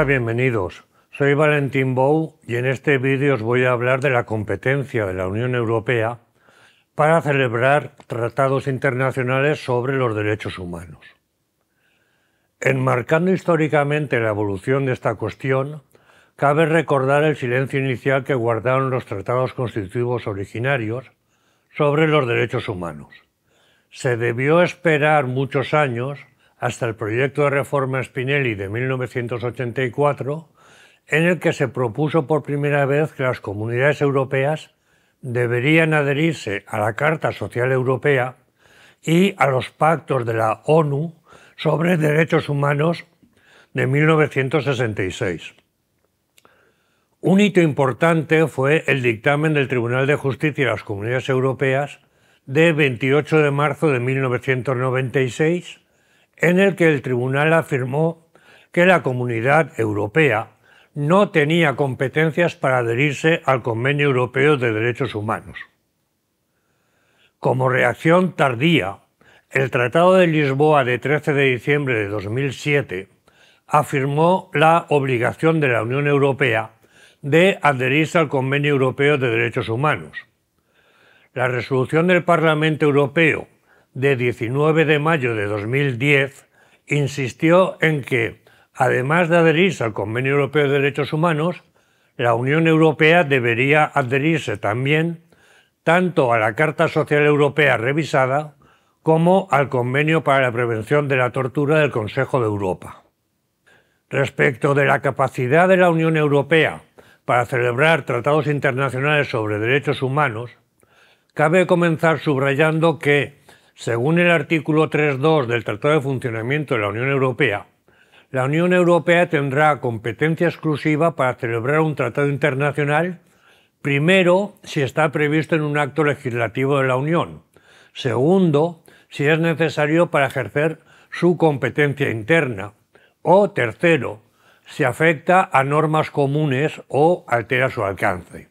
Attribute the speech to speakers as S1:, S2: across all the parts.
S1: Hola, bienvenidos. Soy Valentín Bou y en este vídeo os voy a hablar de la competencia de la Unión Europea para celebrar tratados internacionales sobre los derechos humanos. Enmarcando históricamente la evolución de esta cuestión, cabe recordar el silencio inicial que guardaron los tratados constitutivos originarios sobre los derechos humanos. Se debió esperar muchos años hasta el proyecto de reforma Spinelli de 1984, en el que se propuso por primera vez que las comunidades europeas deberían adherirse a la Carta Social Europea y a los pactos de la ONU sobre Derechos Humanos de 1966. Un hito importante fue el dictamen del Tribunal de Justicia de las Comunidades Europeas de 28 de marzo de 1996, en el que el tribunal afirmó que la Comunidad Europea no tenía competencias para adherirse al Convenio Europeo de Derechos Humanos. Como reacción tardía, el Tratado de Lisboa de 13 de diciembre de 2007 afirmó la obligación de la Unión Europea de adherirse al Convenio Europeo de Derechos Humanos. La resolución del Parlamento Europeo de 19 de mayo de 2010 insistió en que, además de adherirse al Convenio Europeo de Derechos Humanos, la Unión Europea debería adherirse también tanto a la Carta Social Europea revisada como al Convenio para la Prevención de la Tortura del Consejo de Europa. Respecto de la capacidad de la Unión Europea para celebrar tratados internacionales sobre derechos humanos, cabe comenzar subrayando que según el artículo 3.2 del Tratado de Funcionamiento de la Unión Europea, la Unión Europea tendrá competencia exclusiva para celebrar un tratado internacional, primero, si está previsto en un acto legislativo de la Unión, segundo, si es necesario para ejercer su competencia interna, o tercero, si afecta a normas comunes o altera su alcance.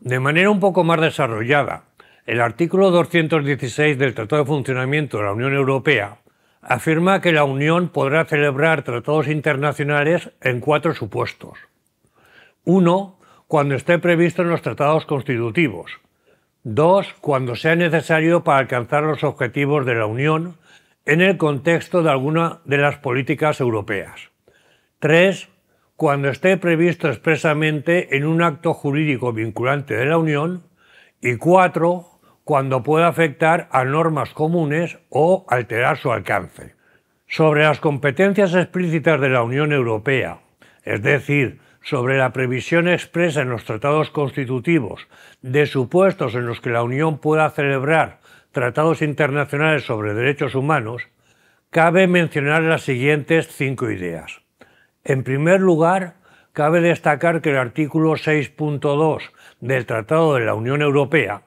S1: De manera un poco más desarrollada, el artículo 216 del Tratado de Funcionamiento de la Unión Europea afirma que la Unión podrá celebrar tratados internacionales en cuatro supuestos. Uno, cuando esté previsto en los tratados constitutivos. Dos, cuando sea necesario para alcanzar los objetivos de la Unión en el contexto de alguna de las políticas europeas. Tres, cuando esté previsto expresamente en un acto jurídico vinculante de la Unión. Y cuatro, cuando pueda afectar a normas comunes o alterar su alcance. Sobre las competencias explícitas de la Unión Europea, es decir, sobre la previsión expresa en los tratados constitutivos de supuestos en los que la Unión pueda celebrar tratados internacionales sobre derechos humanos, cabe mencionar las siguientes cinco ideas. En primer lugar, cabe destacar que el artículo 6.2 del Tratado de la Unión Europea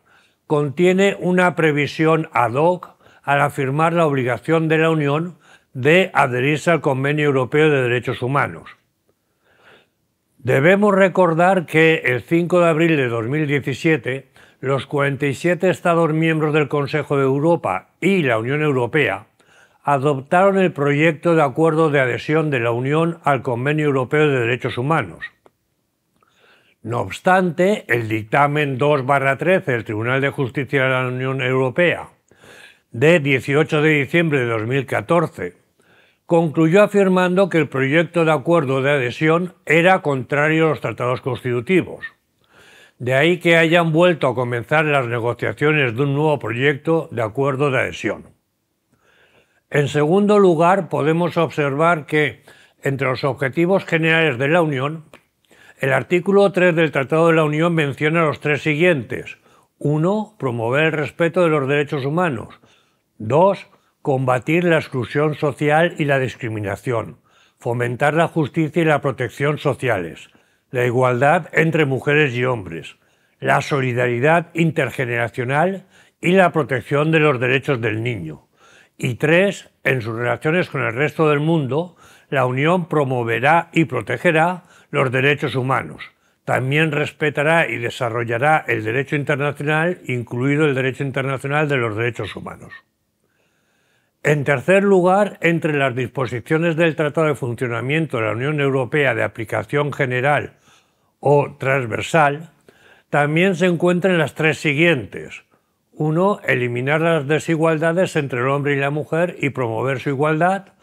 S1: contiene una previsión ad hoc al afirmar la obligación de la Unión de adherirse al Convenio Europeo de Derechos Humanos. Debemos recordar que el 5 de abril de 2017 los 47 Estados miembros del Consejo de Europa y la Unión Europea adoptaron el proyecto de acuerdo de adhesión de la Unión al Convenio Europeo de Derechos Humanos, no obstante, el dictamen 2-13 del Tribunal de Justicia de la Unión Europea de 18 de diciembre de 2014 concluyó afirmando que el proyecto de acuerdo de adhesión era contrario a los tratados constitutivos. De ahí que hayan vuelto a comenzar las negociaciones de un nuevo proyecto de acuerdo de adhesión. En segundo lugar, podemos observar que entre los objetivos generales de la Unión el artículo 3 del Tratado de la Unión menciona los tres siguientes. 1. Promover el respeto de los derechos humanos. 2. Combatir la exclusión social y la discriminación. Fomentar la justicia y la protección sociales. La igualdad entre mujeres y hombres. La solidaridad intergeneracional y la protección de los derechos del niño. Y 3. En sus relaciones con el resto del mundo, la Unión promoverá y protegerá los derechos humanos. También respetará y desarrollará el derecho internacional, incluido el derecho internacional de los derechos humanos. En tercer lugar, entre las disposiciones del Tratado de Funcionamiento de la Unión Europea de aplicación general o transversal, también se encuentran las tres siguientes. Uno, eliminar las desigualdades entre el hombre y la mujer y promover su igualdad.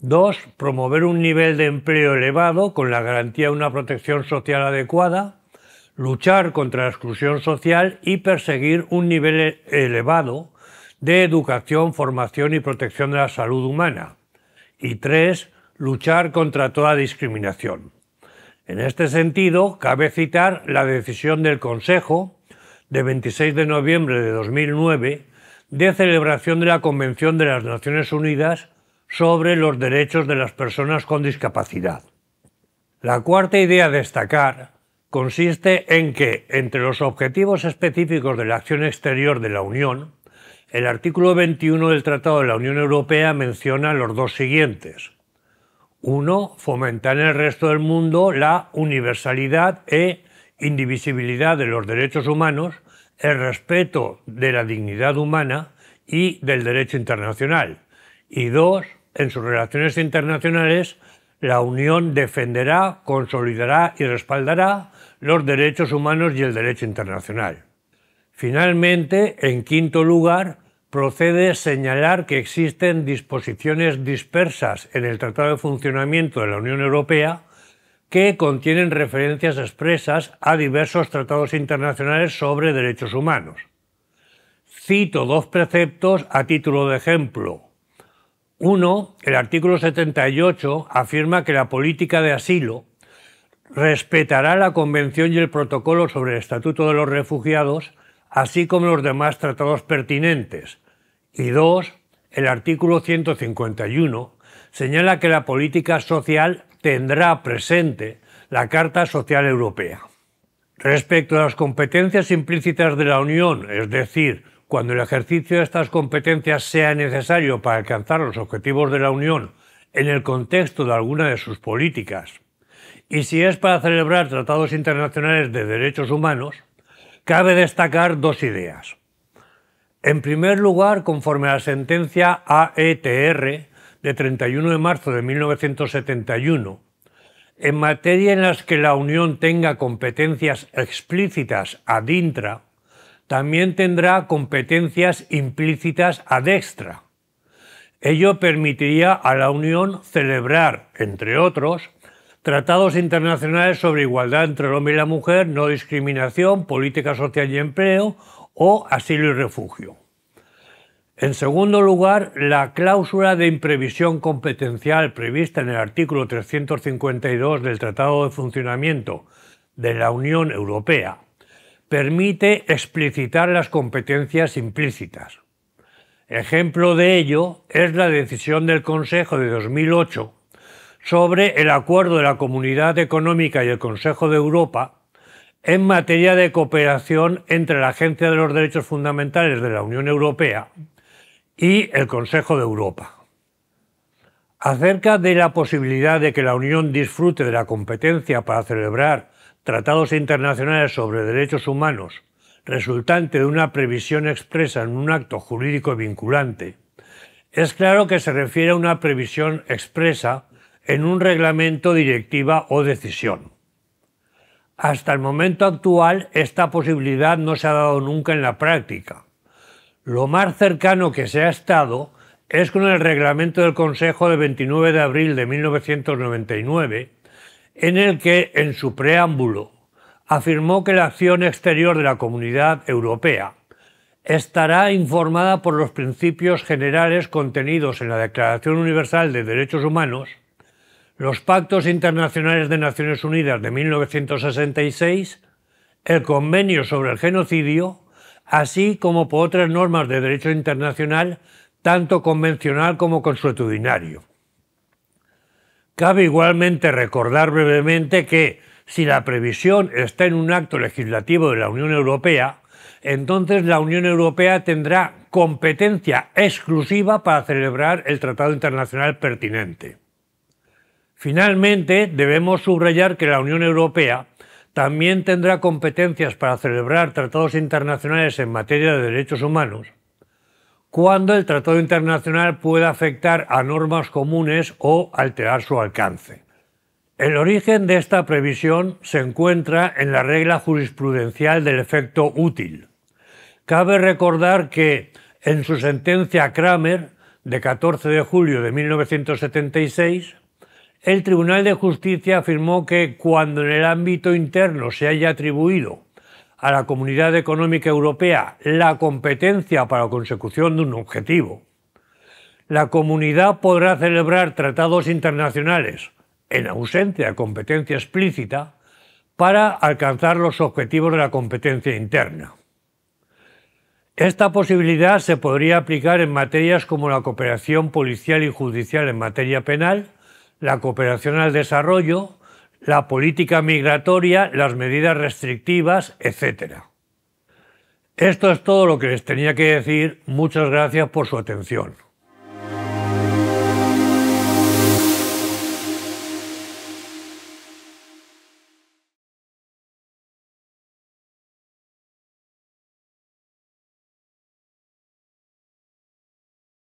S1: Dos, promover un nivel de empleo elevado con la garantía de una protección social adecuada. Luchar contra la exclusión social y perseguir un nivel elevado de educación, formación y protección de la salud humana. Y tres, luchar contra toda discriminación. En este sentido, cabe citar la decisión del Consejo de 26 de noviembre de 2009 de celebración de la Convención de las Naciones Unidas sobre los derechos de las personas con discapacidad. La cuarta idea a destacar consiste en que, entre los objetivos específicos de la acción exterior de la Unión, el artículo 21 del Tratado de la Unión Europea menciona los dos siguientes. Uno, fomentar en el resto del mundo la universalidad e indivisibilidad de los derechos humanos, el respeto de la dignidad humana y del derecho internacional. Y dos, en sus relaciones internacionales, la Unión defenderá, consolidará y respaldará los derechos humanos y el derecho internacional. Finalmente, en quinto lugar, procede señalar que existen disposiciones dispersas en el Tratado de Funcionamiento de la Unión Europea que contienen referencias expresas a diversos tratados internacionales sobre derechos humanos. Cito dos preceptos a título de ejemplo. Uno, el artículo 78 afirma que la política de asilo respetará la Convención y el Protocolo sobre el Estatuto de los Refugiados así como los demás tratados pertinentes. Y dos, el artículo 151 señala que la política social tendrá presente la Carta Social Europea. Respecto a las competencias implícitas de la Unión, es decir, cuando el ejercicio de estas competencias sea necesario para alcanzar los objetivos de la Unión en el contexto de alguna de sus políticas, y si es para celebrar tratados internacionales de derechos humanos, cabe destacar dos ideas. En primer lugar, conforme a la sentencia AETR de 31 de marzo de 1971, en materia en las que la Unión tenga competencias explícitas ad intra, también tendrá competencias implícitas ad extra. Ello permitiría a la Unión celebrar, entre otros, tratados internacionales sobre igualdad entre el hombre y la mujer, no discriminación, política social y empleo o asilo y refugio. En segundo lugar, la cláusula de imprevisión competencial prevista en el artículo 352 del Tratado de Funcionamiento de la Unión Europea permite explicitar las competencias implícitas. Ejemplo de ello es la decisión del Consejo de 2008 sobre el acuerdo de la Comunidad Económica y el Consejo de Europa en materia de cooperación entre la Agencia de los Derechos Fundamentales de la Unión Europea y el Consejo de Europa. Acerca de la posibilidad de que la Unión disfrute de la competencia para celebrar tratados internacionales sobre derechos humanos resultante de una previsión expresa en un acto jurídico vinculante, es claro que se refiere a una previsión expresa en un reglamento, directiva o decisión. Hasta el momento actual esta posibilidad no se ha dado nunca en la práctica. Lo más cercano que se ha estado es con el reglamento del Consejo de 29 de abril de 1999, en el que, en su preámbulo, afirmó que la acción exterior de la Comunidad Europea estará informada por los principios generales contenidos en la Declaración Universal de Derechos Humanos los pactos internacionales de Naciones Unidas de 1966, el Convenio sobre el Genocidio, así como por otras normas de derecho internacional, tanto convencional como consuetudinario. Cabe igualmente recordar brevemente que, si la previsión está en un acto legislativo de la Unión Europea, entonces la Unión Europea tendrá competencia exclusiva para celebrar el tratado internacional pertinente. Finalmente, debemos subrayar que la Unión Europea también tendrá competencias para celebrar tratados internacionales en materia de derechos humanos, cuando el tratado internacional pueda afectar a normas comunes o alterar su alcance. El origen de esta previsión se encuentra en la regla jurisprudencial del efecto útil. Cabe recordar que en su sentencia Kramer de 14 de julio de 1976, el Tribunal de Justicia afirmó que cuando en el ámbito interno se haya atribuido a la Comunidad Económica Europea la competencia para la consecución de un objetivo, la comunidad podrá celebrar tratados internacionales en ausencia de competencia explícita para alcanzar los objetivos de la competencia interna. Esta posibilidad se podría aplicar en materias como la cooperación policial y judicial en materia penal, la cooperación al desarrollo, la política migratoria, las medidas restrictivas, etc. Esto es todo lo que les tenía que decir. Muchas gracias por su atención.